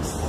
Yes.